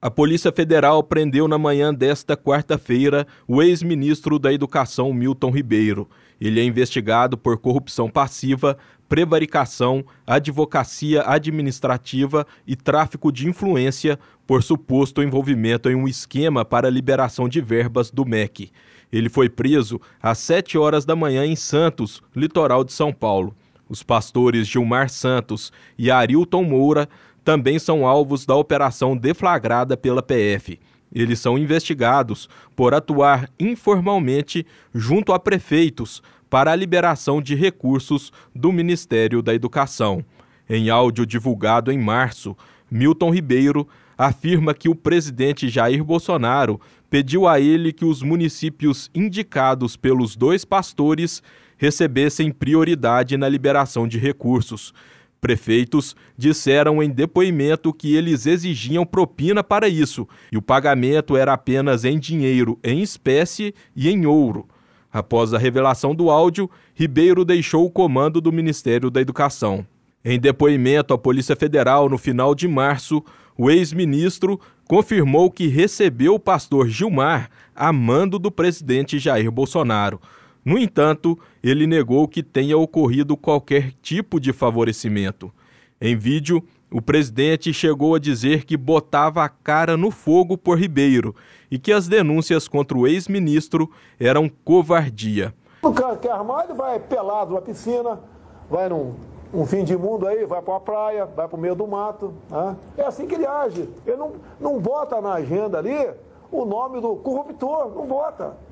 A Polícia Federal prendeu na manhã desta quarta-feira o ex-ministro da Educação Milton Ribeiro. Ele é investigado por corrupção passiva, prevaricação, advocacia administrativa e tráfico de influência por suposto envolvimento em um esquema para liberação de verbas do MEC. Ele foi preso às 7 horas da manhã em Santos, litoral de São Paulo. Os pastores Gilmar Santos e Arilton Moura também são alvos da operação deflagrada pela PF. Eles são investigados por atuar informalmente junto a prefeitos para a liberação de recursos do Ministério da Educação. Em áudio divulgado em março, Milton Ribeiro afirma que o presidente Jair Bolsonaro pediu a ele que os municípios indicados pelos dois pastores recebessem prioridade na liberação de recursos. Prefeitos disseram em depoimento que eles exigiam propina para isso e o pagamento era apenas em dinheiro, em espécie e em ouro. Após a revelação do áudio, Ribeiro deixou o comando do Ministério da Educação. Em depoimento à Polícia Federal no final de março, o ex-ministro confirmou que recebeu o pastor Gilmar a mando do presidente Jair Bolsonaro. No entanto, ele negou que tenha ocorrido qualquer tipo de favorecimento. Em vídeo, o presidente chegou a dizer que botava a cara no fogo por Ribeiro e que as denúncias contra o ex-ministro eram covardia. O cara que é armado vai pelado na piscina, vai num um fim de mundo aí, vai para uma praia, vai para o meio do mato. Né? É assim que ele age. Ele não, não bota na agenda ali o nome do corruptor, não bota.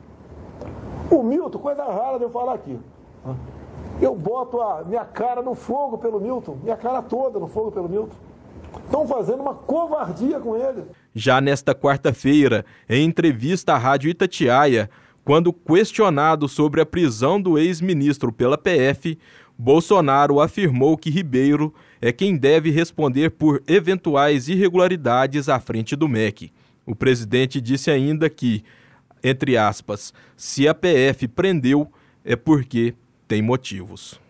O Milton, coisa rara de eu falar aqui. Eu boto a minha cara no fogo pelo Milton, minha cara toda no fogo pelo Milton. Estão fazendo uma covardia com ele. Já nesta quarta-feira, em entrevista à Rádio Itatiaia, quando questionado sobre a prisão do ex-ministro pela PF, Bolsonaro afirmou que Ribeiro é quem deve responder por eventuais irregularidades à frente do MEC. O presidente disse ainda que entre aspas, se a PF prendeu, é porque tem motivos.